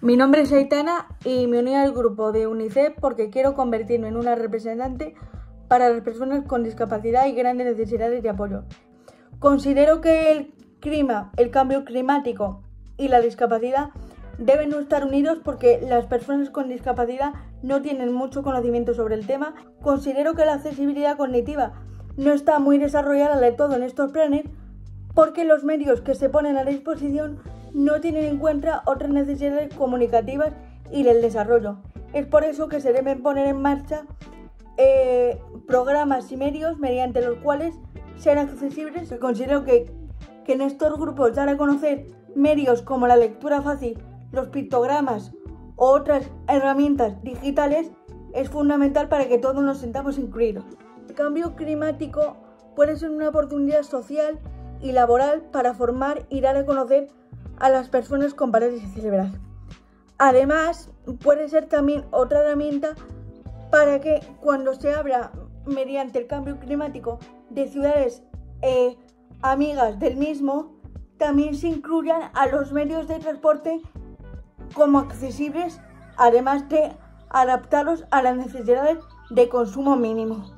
Mi nombre es Aitana y me uní al grupo de UNICEF porque quiero convertirme en una representante para las personas con discapacidad y grandes necesidades de apoyo. Considero que el clima, el cambio climático y la discapacidad deben estar unidos porque las personas con discapacidad no tienen mucho conocimiento sobre el tema. Considero que la accesibilidad cognitiva no está muy desarrollada de todo en estos planes porque los medios que se ponen a disposición no tienen en cuenta otras necesidades comunicativas y del desarrollo. Es por eso que se deben poner en marcha eh, programas y medios mediante los cuales sean accesibles. Considero que, que en estos grupos dar a conocer medios como la lectura fácil, los pictogramas u otras herramientas digitales es fundamental para que todos nos sintamos incluidos. El cambio climático puede ser una oportunidad social y laboral para formar y dar a conocer a las personas con parálisis cerebral. Además, puede ser también otra herramienta para que cuando se habla mediante el cambio climático de ciudades eh, amigas del mismo, también se incluyan a los medios de transporte como accesibles, además de adaptarlos a las necesidades de consumo mínimo.